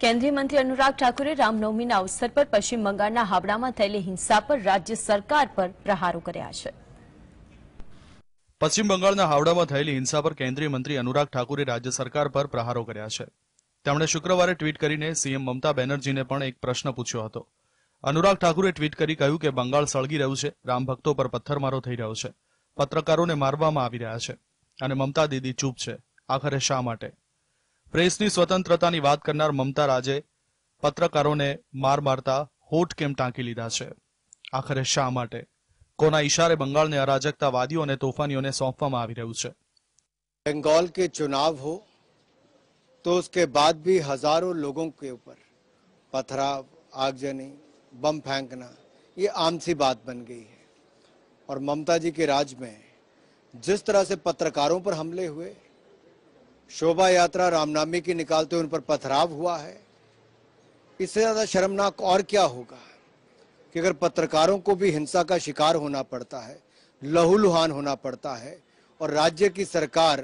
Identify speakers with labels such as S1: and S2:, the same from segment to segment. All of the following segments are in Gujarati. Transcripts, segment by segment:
S1: કેન્દ્રીય મંત્રી અનુરાગ ઠાકુરે રામનવમીના અવસર પર પશ્ચિમ બંગાળના હાવડામાં થયેલી હિંસા પર રાજ્ય સરકાર પર પ્રહારો કર્યા છે.
S2: પશ્ચિમ બંગાળના હાવડામાં થયેલી હિંસા પર કેન્દ્રીય મંત્રી અનુરાગ ઠાકુરે રાજ્ય સરકાર પર પ્રહારો કર્યા છે. તેમણે શુક્રવારે ટ્વીટ કરીને સીએમ મમતા બેનર્જીને પણ એક પ્રશ્ન પૂછ્યો હતો. અનુરાગ ઠાકુરે ટ્વીટ કરી કહ્યું કે બંગાળ સળગી રહ્યું છે, રામ ભક્તો પર પથ્થરમારો થઈ રહ્યો છે. પત્રકારોને મારવામાં આવી રહ્યા છે. અને મમતા દીદી ચૂપ છે. આખરે શા માટે? પ્રેસની સ્વતંત્રતાની વાત કરનાર મમતા રાજે પત્રકારોને માર મારતા હોઠ કેમ ટાંકી લીધા છે આખરે શા માટે કોના ઈશારે બંગાળને અરાજકતાવાદીઓ અને તોફાનીઓને સોંપવામાં આવી રહ્યું છે
S3: बंगाल के चुनाव हो तो उसके बाद भी हजारों लोगों के ऊपर पथराव आगजनी बम फेंकना ये आम सी बात बन गई है और ममता जी के राज में जिस तरह से पत्रकारों पर हमले हुए शोभा यात्रा रामनामी की निकालते हुए उन पर पथराव हुआ है इससे ज्यादा शर्मनाक और क्या होगा कि अगर पत्रकारों को भी हिंसा का शिकार होना पड़ता है लहूलुहान होना पड़ता है और राज्य की सरकार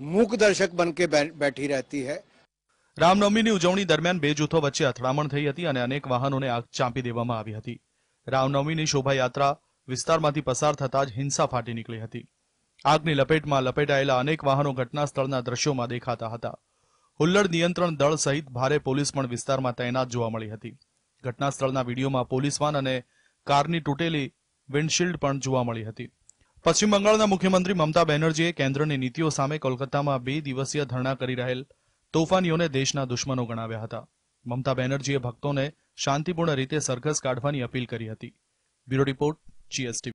S3: मूक दर्शक बन के बै- बैठी रहती है
S2: રામનવમીની ઉજવણી દરમિયાન બે જૂથો વચ્ચે અથડામણ થઈ હતી અને અનેક વાહનોને આગ ચાંપી દેવામાં આવી હતી રામનવમીની શોભાયાત્રા વિસ્તારમાંથી પસાર થતા જ હિંસા ફાટી નીકળી હતી આગની લપેટમાં લપેટાયેલા અનેક વાહનો ઘટના સ્થળના દ્રશ્યોમાં દેખાતા હતા. હુલ્લડ નિયંત્રણ દળ સહિત ભારે પોલીસ પણ વિસ્તારમાં તૈનાત જોવા મળી હતી. ઘટના વિડીયોમાં પોલીસ વાન અને કારની તૂટેલી વિન્ડશીલ્ડ પણ જોવા મળી હતી. પશ્ચિમ બંગાળના મુખ્યમંત્રી મમતા બેનર્જીએ કેન્દ્રની નીતિઓ સામે કોલકાતામાં બે દિવસીય ધરણા કરી રહેલ તોફાનીઓને દેશના દુશ્મનો ગણાવ્યા હતા. મમતા બેનર્જીએ ભક્તોને શાંતિપૂર્ણ રીતે સરઘસ કાઢવાની અપીલ કરી હતી. Bureau report, GST.